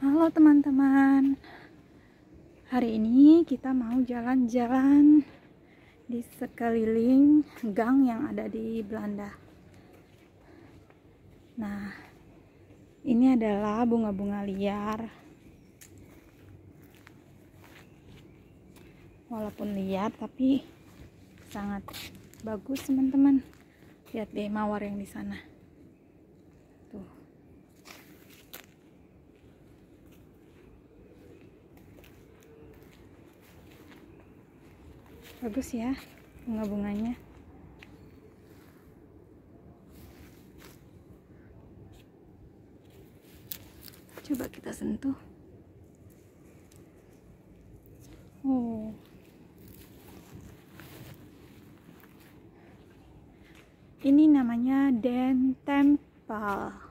Halo teman-teman. Hari ini kita mau jalan-jalan Di sekeliling gang yang ada di Belanda. Nah Ini adalah bunga-bunga liar. Walaupun liar tapi Sangat bagus teman-teman. Lihat deh mawar yang di sana bagus ya bunga-bunganya coba kita sentuh. Oh. Ini namanya Den Temple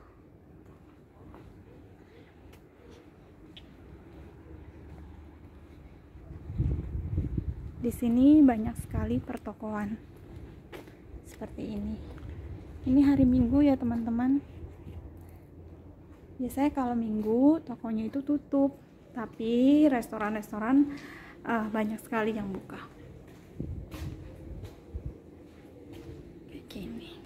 Di sini banyak sekali pertokoan seperti ini. Ini hari Minggu ya teman-teman. Biasanya kalau Minggu tokonya itu tutup, tapi restoran-restoran uh, banyak sekali yang buka. Kayak.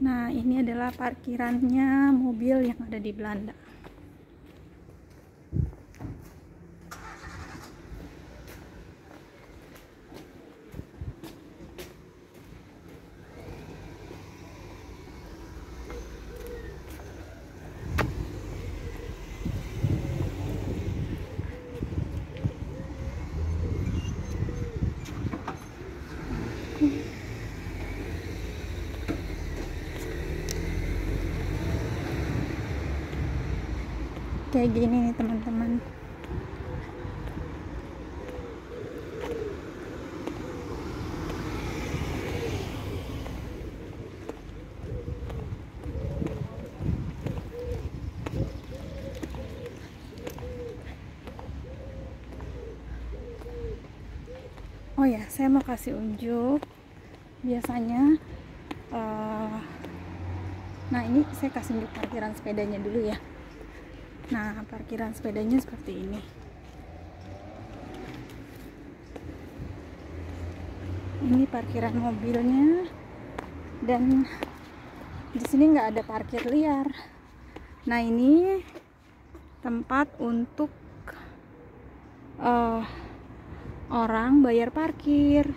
Nah, ini adalah parkirannya mobil yang ada di Belanda. Kayak gini nih teman-teman. Oh ya saya mau kasih unjuk. Biasanya uh, nah ini saya kasih unjuk parkiran sepedanya dulu ya nah parkiran sepedanya seperti ini. Ini parkiran mobilnya. Dan di sini nggak ada parkir liar. Nah ini tempat untuk uh, orang bayar parkir.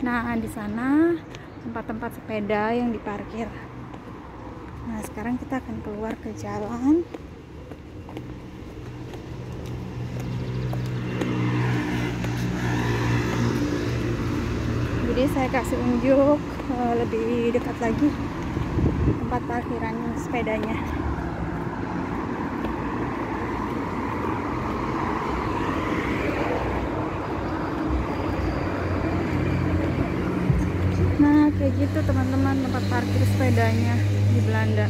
Nah di sana tempat-tempat sepeda yang diparkir Nah, sekarang kita akan keluar ke jalan. Jadi saya kasih unjuk uh, lebih dekat lagi tempat parkiran sepedanya. Nah, kayak gitu teman-teman tempat parkir sepedanya di Belanda.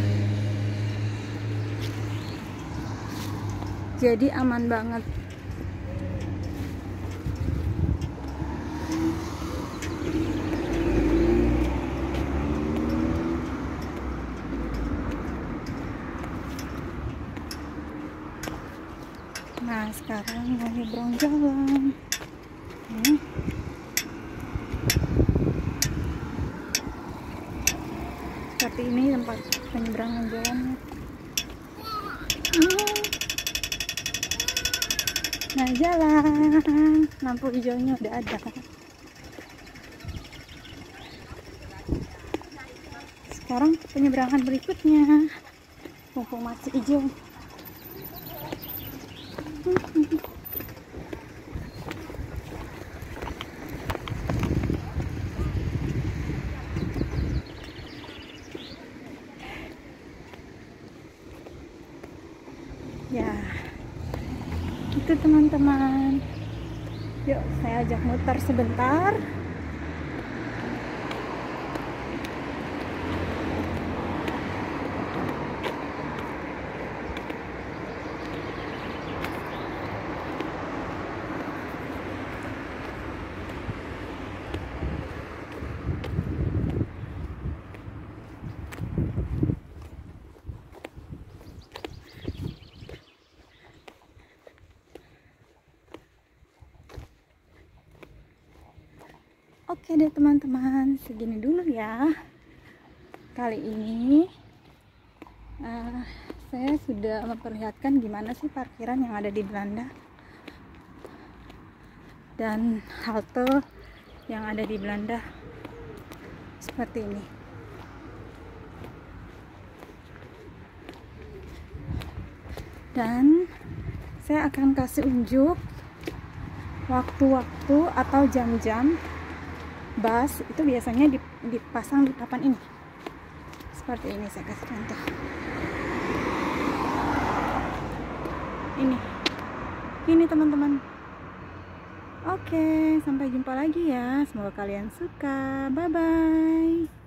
Jadi aman banget. Nah sekarang mau nyebrang jalan. Hmm. Seperti ini tempat penyeberangan jalannya nah jalan. Lampu hijaunya udah ada. Sekarang penyeberangan berikutnya. Mumpung masih hijau ya. Itu teman-teman. Yuk saya ajak muter sebentar Oke deh teman-teman, segini dulu ya. Kali ini uh, saya sudah memperlihatkan gimana sih parkiran yang ada di Belanda dan halte yang ada di Belanda seperti ini. Dan saya akan kasih unjuk waktu-waktu atau jam-jam bus itu biasanya dipasang di papan ini. Seperti ini saya kasih contoh. Ini. Ini teman-teman. Oke sampai jumpa lagi ya. Semoga kalian suka. Bye bye